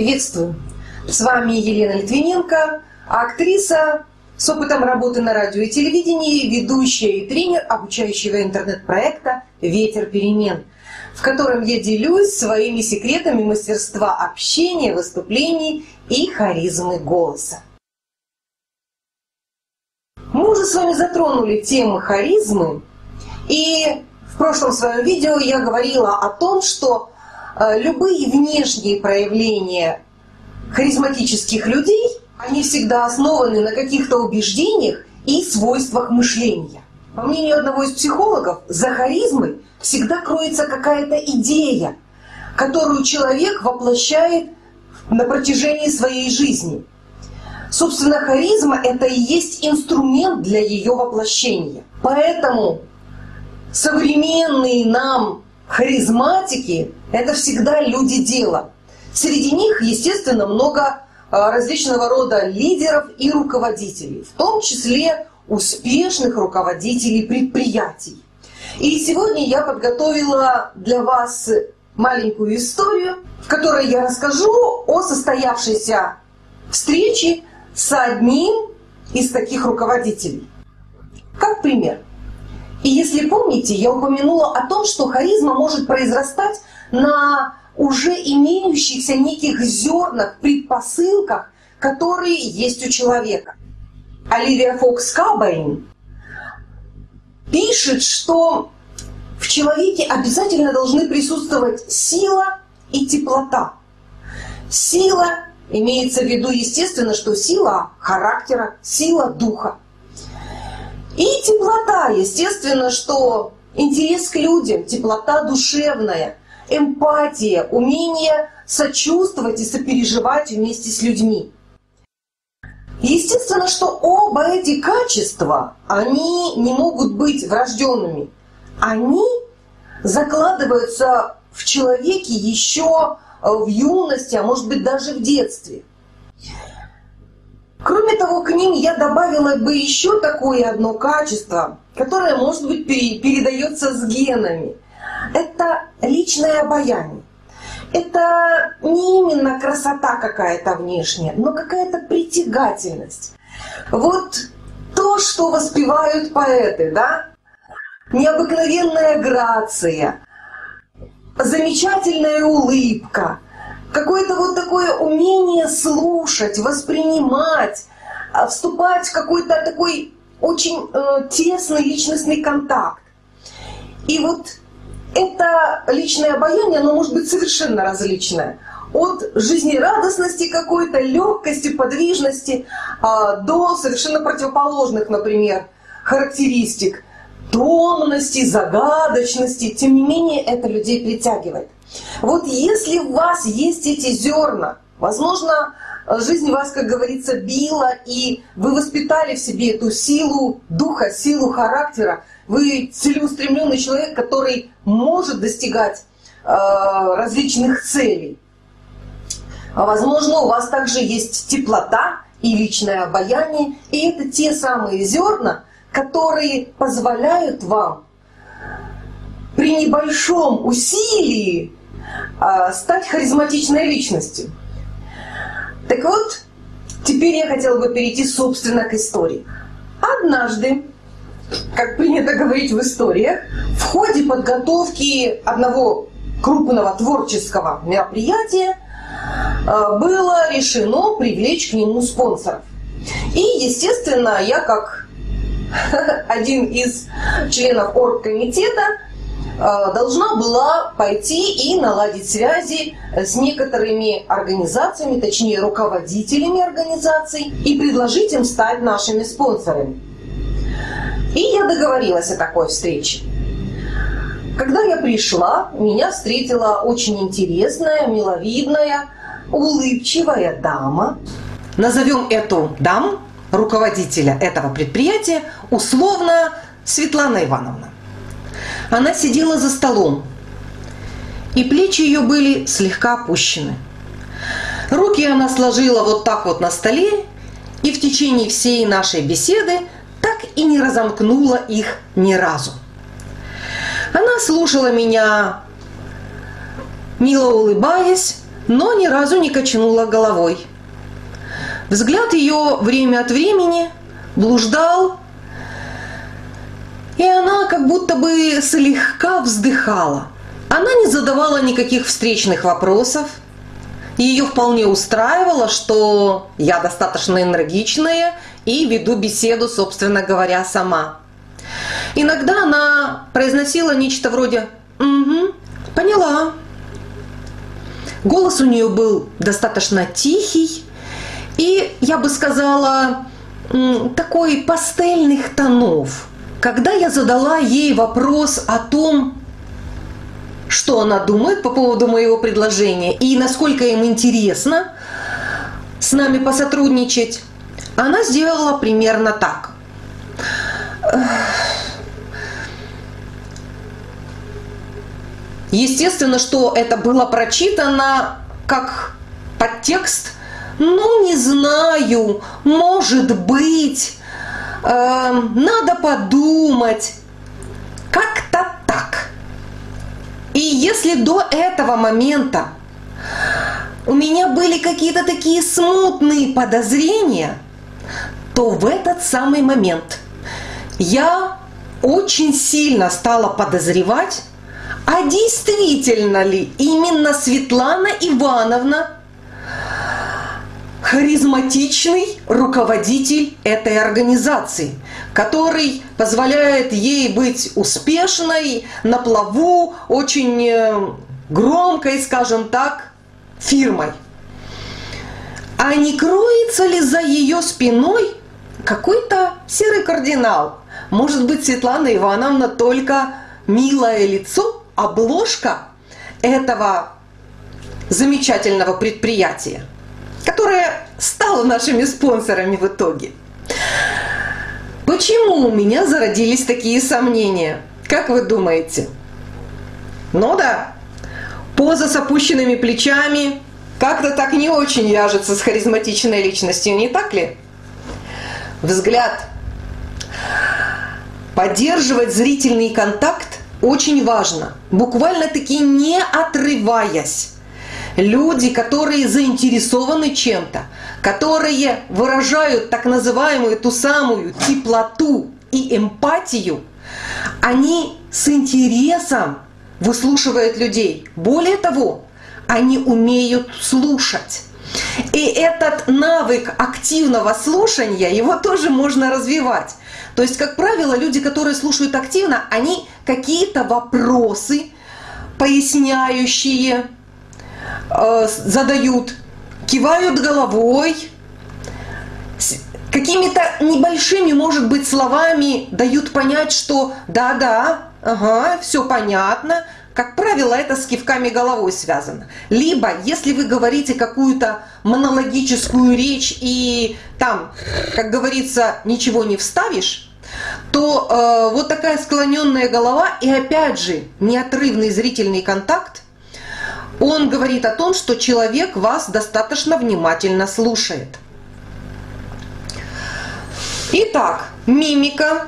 приветствую! С вами Елена Литвиненко, актриса с опытом работы на радио и телевидении, ведущая и тренер обучающего интернет-проекта «Ветер перемен», в котором я делюсь своими секретами мастерства общения, выступлений и харизмы голоса. Мы уже с вами затронули тему харизмы, и в прошлом своем видео я говорила о том, что любые внешние проявления харизматических людей, они всегда основаны на каких-то убеждениях и свойствах мышления. По мнению одного из психологов, за харизмой всегда кроется какая-то идея, которую человек воплощает на протяжении своей жизни. Собственно, харизма – это и есть инструмент для ее воплощения. Поэтому современные нам харизматики – это всегда люди дела. Среди них, естественно, много а, различного рода лидеров и руководителей, в том числе успешных руководителей предприятий. И сегодня я подготовила для вас маленькую историю, в которой я расскажу о состоявшейся встрече с одним из таких руководителей. Как пример – и если помните, я упомянула о том, что харизма может произрастать на уже имеющихся неких зернах, предпосылках, которые есть у человека. Оливия Фокс Кабайн пишет, что в человеке обязательно должны присутствовать сила и теплота. Сила имеется в виду, естественно, что сила характера, сила духа. И теплота, естественно, что интерес к людям, теплота душевная, эмпатия, умение сочувствовать и сопереживать вместе с людьми. Естественно, что оба эти качества, они не могут быть врожденными. Они закладываются в человеке еще в юности, а может быть даже в детстве. Кроме того, к ним я добавила бы еще такое одно качество, которое, может быть, передается с генами. Это личное обаяние. Это не именно красота какая-то внешняя, но какая-то притягательность. Вот то, что воспевают поэты, да? Необыкновенная грация, замечательная улыбка – какое-то вот такое умение слушать, воспринимать, а, вступать в какой-то такой очень э, тесный личностный контакт. И вот это личное обаяние, оно может быть совершенно различное. От жизнерадостности какой-то, легкости, подвижности э, до совершенно противоположных, например, характеристик. Томности, загадочности. Тем не менее, это людей притягивает. Вот если у вас есть эти зерна, возможно, жизнь вас, как говорится, била, и вы воспитали в себе эту силу духа, силу характера, вы целеустремленный человек, который может достигать э, различных целей. А возможно, у вас также есть теплота и личное обаяние, и это те самые зерна, которые позволяют вам при небольшом усилии стать харизматичной личностью. Так вот, теперь я хотела бы перейти, собственно, к истории. Однажды, как принято говорить в историях, в ходе подготовки одного крупного творческого мероприятия а, было решено привлечь к нему спонсоров. И, естественно, я как один из членов оргкомитета должна была пойти и наладить связи с некоторыми организациями, точнее руководителями организаций, и предложить им стать нашими спонсорами. И я договорилась о такой встрече. Когда я пришла, меня встретила очень интересная, миловидная, улыбчивая дама. Назовем эту даму, руководителя этого предприятия, условно Светлана Ивановна. Она сидела за столом, и плечи ее были слегка опущены. Руки она сложила вот так вот на столе, и в течение всей нашей беседы так и не разомкнула их ни разу. Она слушала меня, мило улыбаясь, но ни разу не качнула головой. Взгляд ее время от времени блуждал, и она как будто бы слегка вздыхала. Она не задавала никаких встречных вопросов, ее вполне устраивало, что я достаточно энергичная и веду беседу, собственно говоря, сама. Иногда она произносила нечто вроде «Угу, поняла». Голос у нее был достаточно тихий, и, я бы сказала, такой пастельных тонов. Когда я задала ей вопрос о том, что она думает по поводу моего предложения и насколько им интересно с нами посотрудничать, она сделала примерно так. Естественно, что это было прочитано как подтекст – ну, не знаю, может быть, э, надо подумать. Как-то так. И если до этого момента у меня были какие-то такие смутные подозрения, то в этот самый момент я очень сильно стала подозревать, а действительно ли именно Светлана Ивановна харизматичный руководитель этой организации, который позволяет ей быть успешной, на плаву, очень э, громкой, скажем так, фирмой. А не кроется ли за ее спиной какой-то серый кардинал? Может быть, Светлана Ивановна только милое лицо, обложка этого замечательного предприятия? Которая стала нашими спонсорами в итоге. Почему у меня зародились такие сомнения? Как вы думаете? Ну да, поза с опущенными плечами как-то так не очень вяжется с харизматичной личностью, не так ли? Взгляд. Поддерживать зрительный контакт очень важно, буквально-таки не отрываясь люди, которые заинтересованы чем-то, которые выражают так называемую ту самую теплоту и эмпатию, они с интересом выслушивают людей. Более того, они умеют слушать. И этот навык активного слушания, его тоже можно развивать. То есть, как правило, люди, которые слушают активно, они какие-то вопросы поясняющие, задают, кивают головой, какими-то небольшими, может быть, словами дают понять, что да-да, ага, все понятно. Как правило, это с кивками головой связано. Либо, если вы говорите какую-то монологическую речь и там, как говорится, ничего не вставишь, то э, вот такая склоненная голова и опять же неотрывный зрительный контакт он говорит о том, что человек вас достаточно внимательно слушает. Итак, мимика.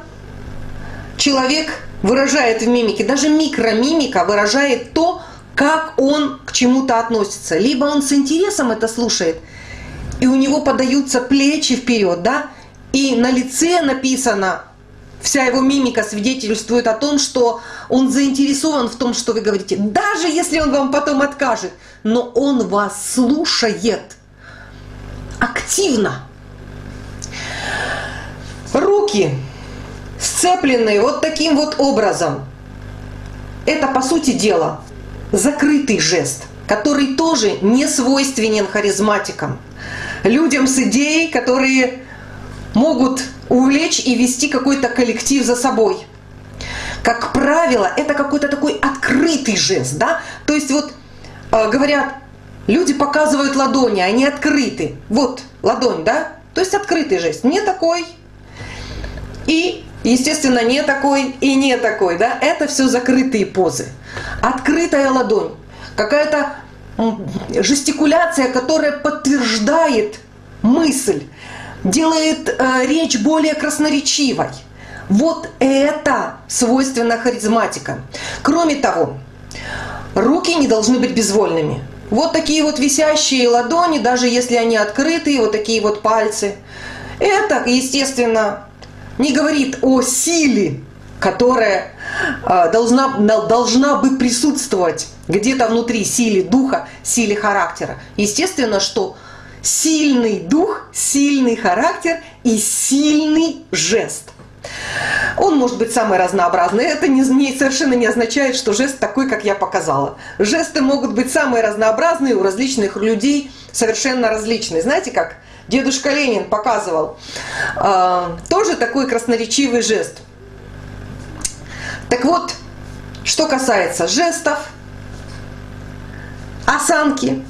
Человек выражает в мимике, даже микромимика выражает то, как он к чему-то относится. Либо он с интересом это слушает, и у него подаются плечи вперед, да, и на лице написано Вся его мимика свидетельствует о том, что он заинтересован в том, что вы говорите, даже если он вам потом откажет, но он вас слушает активно. Руки, сцепленные вот таким вот образом, это по сути дела закрытый жест, который тоже не свойственен харизматикам. Людям с идеей, которые могут увлечь и вести какой-то коллектив за собой. Как правило, это какой-то такой открытый жест, да? То есть вот э, говорят, люди показывают ладони, они открыты. Вот ладонь, да? То есть открытый жест. Не такой и, естественно, не такой и не такой, да? Это все закрытые позы. Открытая ладонь. Какая-то жестикуляция, которая подтверждает мысль, делает э, речь более красноречивой. Вот это свойственно харизматикам. Кроме того, руки не должны быть безвольными. Вот такие вот висящие ладони, даже если они открытые, вот такие вот пальцы. Это, естественно, не говорит о силе, которая э, должна, должна бы присутствовать где-то внутри силе духа, силе характера. Естественно, что сильный дух, сильный характер и сильный жест. Он может быть самый разнообразный. Это не, не, совершенно не означает, что жест такой, как я показала. Жесты могут быть самые разнообразные, у различных людей совершенно различные. Знаете как? Дедушка Ленин показывал э, тоже такой красноречивый жест. Так вот, что касается жестов, осанки,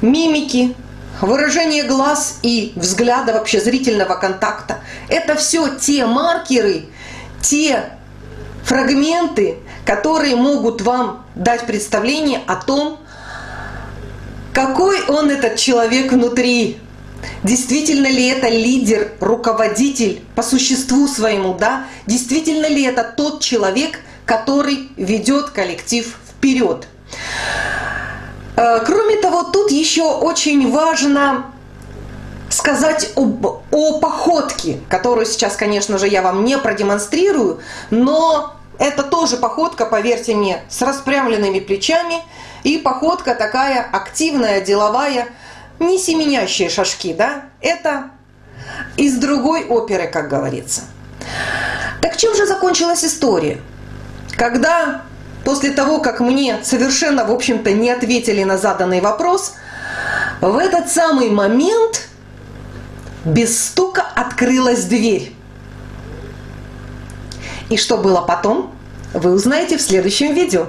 мимики, выражение глаз и взгляда вообще зрительного контакта. Это все те маркеры, те фрагменты, которые могут вам дать представление о том, какой он этот человек внутри. Действительно ли это лидер, руководитель по существу своему, да? Действительно ли это тот человек, который ведет коллектив вперед? Э, кроме того, тут еще очень важно сказать об, о походке, которую сейчас, конечно же, я вам не продемонстрирую, но это тоже походка, поверьте мне, с распрямленными плечами и походка такая активная, деловая, не семенящие шажки, да? Это из другой оперы, как говорится. Так чем же закончилась история? Когда после того, как мне совершенно, в общем-то, не ответили на заданный вопрос, в этот самый момент без стука открылась дверь. И что было потом, вы узнаете в следующем видео.